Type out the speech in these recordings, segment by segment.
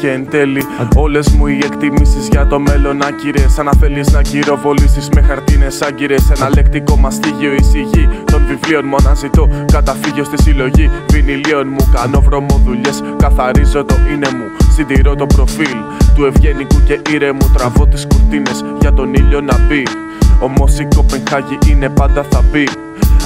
και εν τέλει Όλες μου οι εκτιμήσεις για το μέλλον άκυρες. Σαν να θέλεις να κυροβολήσεις με χαρτίνες άγκυρες. Ένα λεκτικό μαστίγιο εισηγεί των βιβλίων μου. Αναζητώ Καταφύγιο στη συλλογή βινιλίων μου. Κάνω βρωμοδουλειές, καθαρίζω το είναι μου. Συντηρώ το προφίλ του ευγενικού και ήρεμου. Τραβώ τις κουρτίνες για τον ήλιο να μπει. Όμως η Κοπενχάγη είναι πάντα θα μπει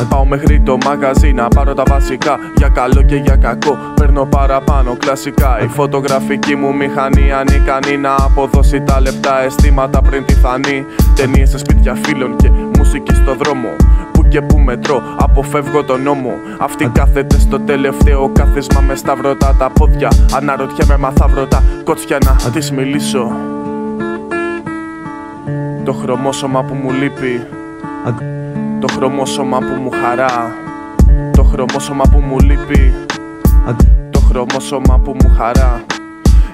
Πάω μέχρι το μαγαζί να πάρω τα βασικά Για καλό και για κακό παίρνω παραπάνω κλασικά. Η φωτογραφική μου μηχανή ανίκανη να αποδώσει τα λεπτά αισθήματα πριν τη θανή Ταινίες σε σπίτια φίλων και μουσική στο δρόμο Που και που μετρώ, αποφεύγω τον νόμο. Αυτή κάθεται στο τελευταίο κάθισμα με σταυρωτά τα πόδια Αναρωτιέμαι μαθαύρωτα κότσια να της μιλήσω. Το χρωμόσωμα που μου λείπει το χρωμόσωμα που μου χαρά. Το χρωμόσωμα που μου λείπει. Το χρωμόσωμα που μου χαρά.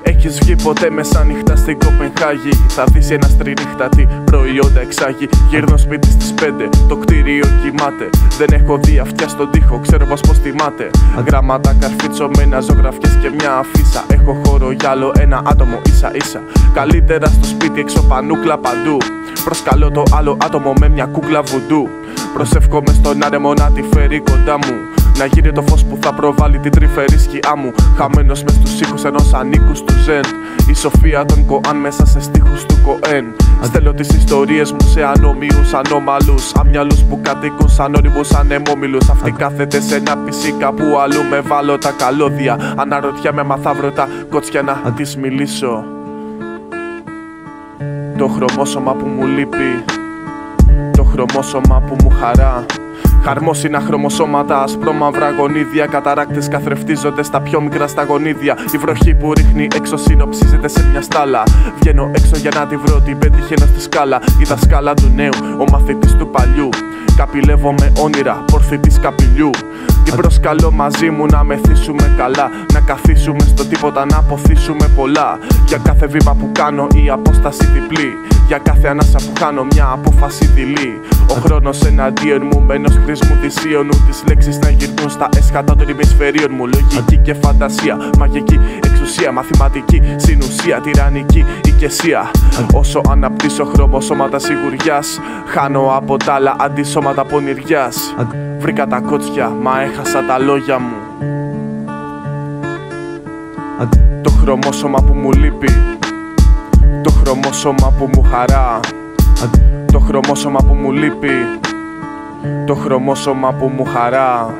Έχεις βγει ποτέ μέσα νύχτα στην Κοπενχάγη. Θα δεις ένα στρινύχτα προϊόντα εξάγει. Γύρνω σπίτι στις πέντε, το κτίριο κοιμάται. Δεν έχω δει αυτιά στον τοίχο, ξέρω πως πως τιμάται Γράμματα καρφίτσομένα, ζωγραφιές και μια αφίσα. Έχω χώρο για άλλο ένα άτομο ίσα ίσα. Καλύτερα στο σπίτι έξω πανούκλα παντού. Προσκαλώ το άλλο άτομο με μια κούκλα βουντού Προσεύχομαι στον άρεμο να τη φέρει κοντά μου. Να γίνει το φως που θα προβάλλει την τρυφερή σκιά μου. Χαμένος μες στους ήχους ενός ανήκους του Ζεν. Η σοφία των Κοάν μέσα σε στίχους του Κοέν. Στέλνω τις ιστορίες μου σε ανομίους ανώμαλους. Αμυαλούς που κατοικούν σαν όριμους ανεμόμυλους. Αυτή κάθεται σε ένα πισί κάπου αλλού με βάλω τα καλώδια. Αναρωτιέμαι μαθαύρωτα κότσια να της μιλήσω. Το χρωμόσωμα που μου λείπει. Το χρωμόσωμα που μου χαρά Χαρμόσυνα χρωμοσώματα, ασπρόμαυρα γονίδια. Καταράκτες καθρεφτίζονται στα πιο μικρά στα γονίδια. Η βροχή που ρίχνει έξω συνοψίζεται σε μια στάλα. Βγαίνω έξω για να τη βρω, την πετυχαίνω στη σκάλα. Η δασκάλα του νέου, ο μαθητής του παλιού. Καπηλεύω με όνειρα, πόρθη της καπηλιού. Την προσκαλώ μαζί μου να μεθύσουμε καλά. Να καθίσουμε στο τίποτα, να αποθήσουμε πολλά. Για κάθε βήμα που κάνω, η απόσταση διπλή. Για κάθε ανάσα που χάνω, μια απόφαση δειλή. Ο χρόνος εναντίον μου, με ενό χρήσμου θυσίωνου. Τις λέξεις να γυρνούν στα έσχατα των ημισφαιρίων μου. Λογική και φαντασία, μαγική εξουσία, μαθηματική συνουσία, τυραννική οικεσία. Όσο αναπτύσσω χρωμοσώματα σιγουριάς, χάνω από τα άλλα αντισώματα πονηριάς. Βρήκα τα κότσια, μα έχασα τα λόγια μου. Το χρωμόσωμα που μου λείπει Το χρωμόσωμα που μου χαρά Το χρωμόσωμα που μου λείπει Το χρωμόσωμα που μου χαρά